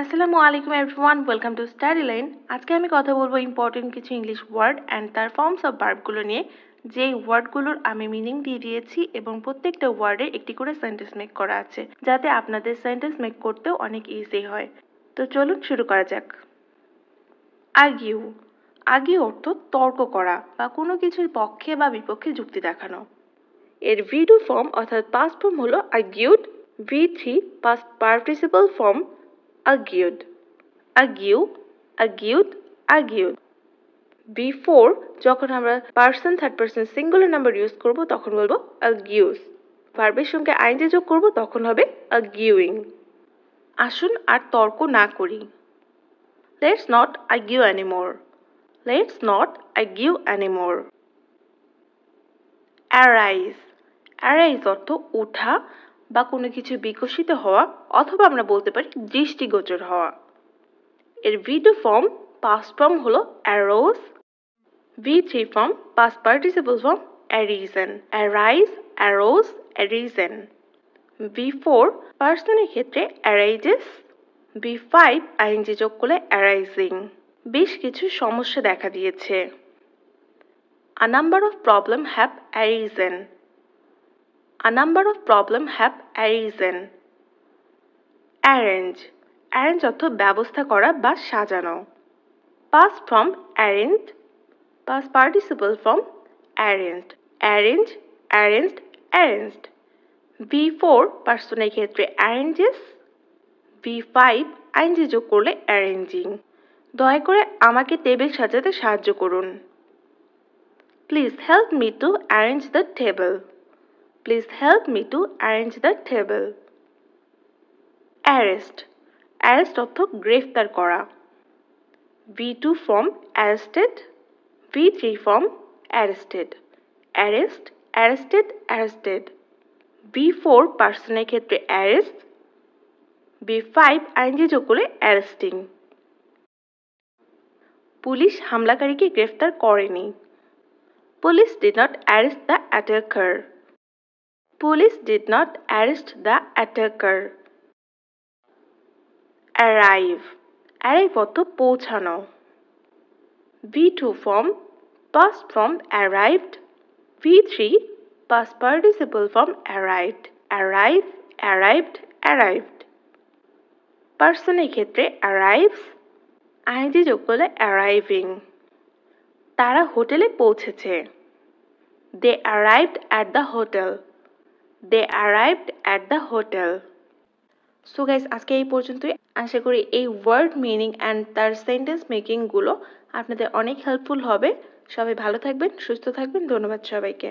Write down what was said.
আসসালামু আলাইকুম everyone welcome to Study Line আজকে আমি কথা বলব ইম্পর্টেন্ট কিছু ইংলিশ ওয়ার্ড অ্যান্ড তার ফর্মস অফ ভার্বগুলো নিয়ে। যেই ওয়ার্ডগুলোর আমি মিনিং দিয়ে দিয়েছি এবং প্রত্যেকটা ওয়ার্ডের একটি করে সেন্টেন্স মেক করা আছে, যাতে আপনাদের সেন্টেন্স মেক করতেও অনেক ইজি হয়। তো চলুন শুরু করা যাক। আর্গিউ আগে অর্থ তর্ক করা বা কোনো কিছুর পক্ষে বা বিপক্ষে যুক্তি দেখানো। এর ভিডু ফর্ম অর্থাৎ পাস্ট ফর্ম হলো argued V three past participle form argued, argue, argued, argued. Before যখন আমরা person third person singular number use করব তখন বলব argues. ভার্বের সঙ্গে আইনজে যোগ করব তখন হবে arguing. আসুন আর তর্ক না করি। Let's not argue anymore. Let's not argue anymore. Arise. Arise অর্থ ওঠা বা কোনো কিছু বিকশিত হওয়া অথবা আমরা বলতে পারি দৃষ্টিগোচর হওয়া। এর V two form past form হলো arose V three form past participle form arisen arise arose arisen V four পার্সনের ক্ষেত্রে অ্যারাইজেস বি ফাইভ আইনজি যোগ করলে অ্যারাইজিং বেশ কিছু সমস্যা দেখা দিয়েছে। A number of problem have arisen A number of problems have arisen. Arrange. Arrange অর্থ ব্যবস্থা করা বা সাজানো Past from arranged. Past participle from arranged. Arrange, arranged, arranged. V4 পার্সনের ক্ষেত্রে arranges. V5 আইনজি যোগ করলে arranging. দয়া করে আমাকে টেবিল সাজাতে সাহায্য করুন please help me to arrange the table Please help me to arrange the table. Arrest. Arrest অর্থ গ্রেফতার করা V2 form arrested V3 form arrested arrest arrested arrested V4 পার্সনের ক্ষেত্রে arrest B5 আইনজি যোগ করে অ্যারেস্টিং পুলিশ হামলাকারীকে গ্রেফতার করেনি police did not arrest the attacker Police did not arrest the attacker. Arrive. Arrive অর্থ পৌঁছানো V2 form past form arrived V3 past participle form arrived arrive arrived arrived পার্সনের ক্ষেত্রে arrives ING যোগ করলে arriving তারা হোটেলে পৌঁছেছে they arrived at the hotel they arrived at the hotel so guys আজকে এই পর্যন্তই। আশা করি এই ওয়ার্ড মিনিং অ্যান্ড তার সেন্টেন্স মেকিংগুলো আপনাদের অনেক হেল্পফুল হবে। সবাই ভালো থাকবেন, সুস্থ থাকবেন। ধন্যবাদ সবাইকে।